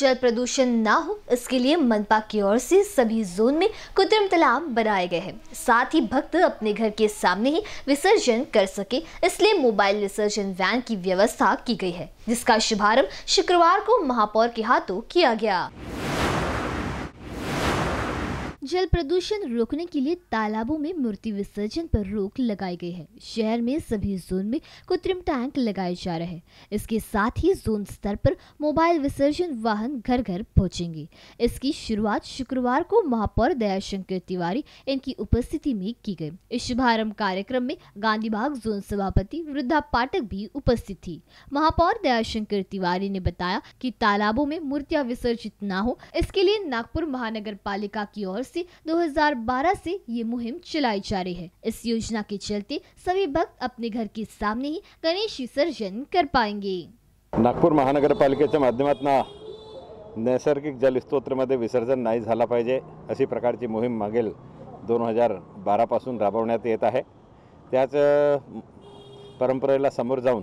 जल प्रदूषण ना हो, इसके लिए मनपा की ओर से सभी जोन में कृत्रिम तालाब बनाए गए हैं। साथ ही भक्त अपने घर के सामने ही विसर्जन कर सके, इसलिए मोबाइल विसर्जन वैन की व्यवस्था की गई है, जिसका शुभारंभ शुक्रवार को महापौर के हाथों किया गया। जल प्रदूषण रोकने के लिए तालाबों में मूर्ति विसर्जन पर रोक लगाई गई है। शहर में सभी जोन में कृत्रिम टैंक लगाए जा रहे हैं। इसके साथ ही जोन स्तर पर मोबाइल विसर्जन वाहन घर घर पहुँचेंगे। इसकी शुरुआत शुक्रवार को महापौर दयाशंकर तिवारी इनकी उपस्थिति में की गई। इस शुभारंभ कार्यक्रम में गांधी बाग जोन सभापति वृद्धा पाठक भी उपस्थित थी। महापौर दयाशंकर तिवारी ने बताया की तालाबों में मूर्तियाँ विसर्जित न हो, इसके लिए नागपुर महानगर पालिका की ओर से से 2012 से ये मुहिम चलाई जा रही है। इस योजना के चलते सभी भक्त अपने घर के सामने ही गणेश विसर्जन कर पाएंगे। नागपूर महानगरपालिकेच्या माध्यमातून नैसर्गिक जलस्रोतमध्ये विसर्जन नाही झाला पाहिजे अशी प्रकारची मोहीम मागेल दोन हजार बारापासून राबवण्यात येत आहे. त्याच परंपरेला समोर जाऊन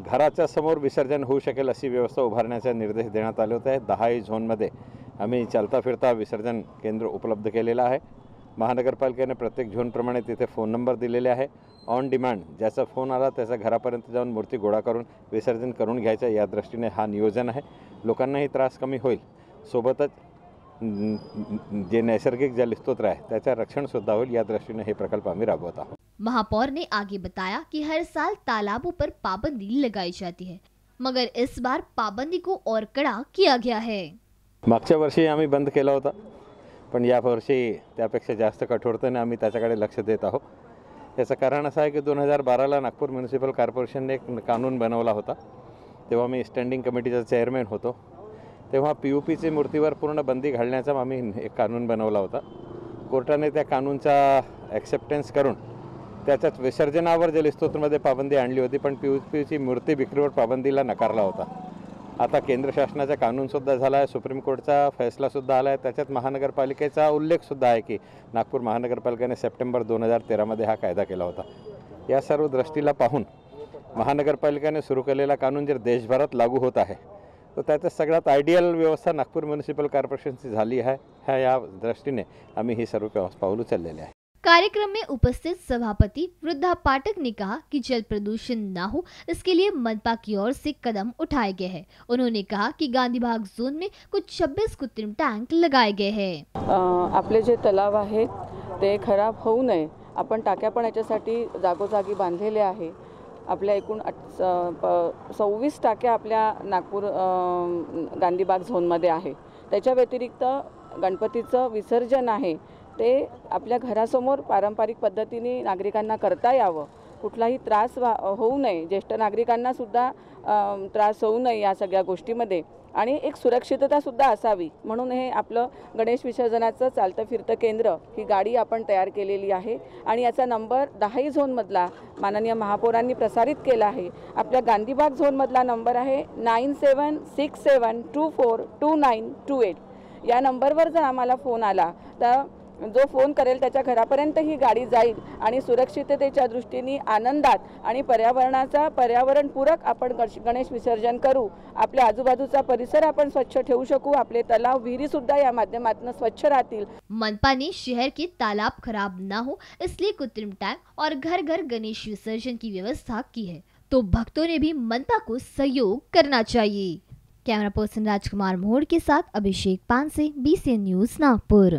घराच्या समोर विसर्जन होऊ शकेल अशी व्यवस्था उभारण्याचे निर्देश देण्यात आले होते. दहाही झोनमध्ये आम्ही चालता फिरता विसर्जन केंद्र उपलब्ध केलेलं आहे महानगरपालिकेने प्रत्येक झोनप्रमाणे तिथे फ़ोन नंबर दिलेले आहे ऑन डिमांड ज्याचा फ़ोन आला त्याच्या घरापर्यंत जाऊन मूर्ती गोळा करून, विसर्जन करून घ्यायचं या दृष्टीने हा नियोजन आहे। लोकांनाही त्रास कमी न- न- जे नैसर्गिक जलस्रोत आहे, त्याचं रक्षणसुद्धा होईल, या दृष्टीने हे प्रकल्प राबवत आहोत. महापौर ने आगे बताया कि हर साल तालाबों पर पाबंदी लगाई जाती है, मगर इस बार पाबंदी को और कड़ा किया गया है। मागच्या वर्षी आम्ही बंद केला होता पण या वर्षी त्यापेक्षा जास्त कठोरतेने आम्ही त्याच्याकडे लक्ष देत आहोत. याचं कारण असं आहे की दोन हजार बाराला नागपूर म्युन्सिपल कॉर्पोरेशनने एक कानून बनवला होता. तेव्हा मी स्टँडिंग कमिटीचा चेअरमॅन होतो. तेव्हा पी यू पीची मूर्तीवर पूर्ण बंदी घालण्याचा आम्ही एक कानून बनवला होता. कोर्टाने त्या कानूनचा ॲक्सेप्टन्स करून त्याच्यात विसर्जनावर जलस्त्रोतमध्ये पाबंदी आणली होती पण पी यू पीची मूर्ती विक्रीवर पाबंदीला नकारला होता. आता केंद्र शासनाचा कानूनसुद्धा झाला आहे सुप्रीम कोर्टचा फैसलासुद्धा आला आहे त्याच्यात महानगरपालिकेचा उल्लेखसुद्धा आहे की नागपूर महानगरपालिकेने सप्टेंबर दोन हजार तेरामध्ये हा कायदा केला होता. या सर्व दृष्टीला पाहून महानगरपालिकेने सुरू केलेला कानून जर देशभरात लागू होत आहे तर त्याचं सगळ्यात आयडियल व्यवस्था नागपूर म्युन्सिपल कॉर्पोरेशनची झाली आहे. ह्या या दृष्टीने आम्ही ही सर्व पाऊल उचललेले आहे. कार्यक्रम में उपस्थित सभापति वृद्धा पाठक ने कहा कि जल प्रदूषण ना हो इसके लिए मनपा की ओर से कदम उठाए गए हैं। उन्होंने कहा कि गांधी बाग जोन में कुछ 26 कृत्रिम टैंक लगाए गए हैं। आपले जे तलाव आहेत ते खराब होऊ नये. आपण टाक्या पण याच्यासाठी जागोजागी बांधलेले आहे. आपल्या एकूण स- प- सव्वीस टाक्या आपल्या नागपूर गांधीबाग झोनमध्ये आहे. त्याच्या व्यतिरिक्त गणपतीचं विसर्जन आहे. ते आपल्या घरासमोर पारंपरिक पद्धतीने नागरिकांना करता यावं. कुठलाही त्रास वा होऊ नये. ज्येष्ठ नागरिकांनासुद्धा त्रास होऊ नये या सगळ्या गोष्टीमध्ये. आणि एक सुरक्षिततासुद्धा असावी. म्हणून हे आपलं गणेश विसर्जनाचं चालतं फिरतं केंद्र ही गाडी आपण तयार केलेली आहे. आणि याचा नंबर दहाही झोनमधला माननीय महापौरांनी प्रसारित केला आहे. आपल्या गांधीबाग झोनमधला नंबर आहे nine seven six seven two four two nine two eight. या नंबरवर जर आम्हाला फोन आला तर जो फ़ोन करेल त्याच्या घरापर्यंत ही गाडी जाईल आणि सुरक्षिततेच्या आनंदात आणि पर्यावरणाचा पर्यावरणपूरक आपण गणेश विसर्जन करू. आपल्या आजूबाजूचा परिसर आपण स्वच्छ शकू. आपले तलाव या माध्यमातून स्वच्छ राहतील. मनपा ने शहर के तालाब खराब न हो इसलिए कृत्रिम टैंक और घर घर गणेश विसर्जन की व्यवस्था की है. तो भक्तों ने भी मनपा को सहयोग करना चाहिए। कैमरा पर्सन राजकुमार मोड़ के साथ अभिषेक पानसे बी न्यूज़ नागपुर।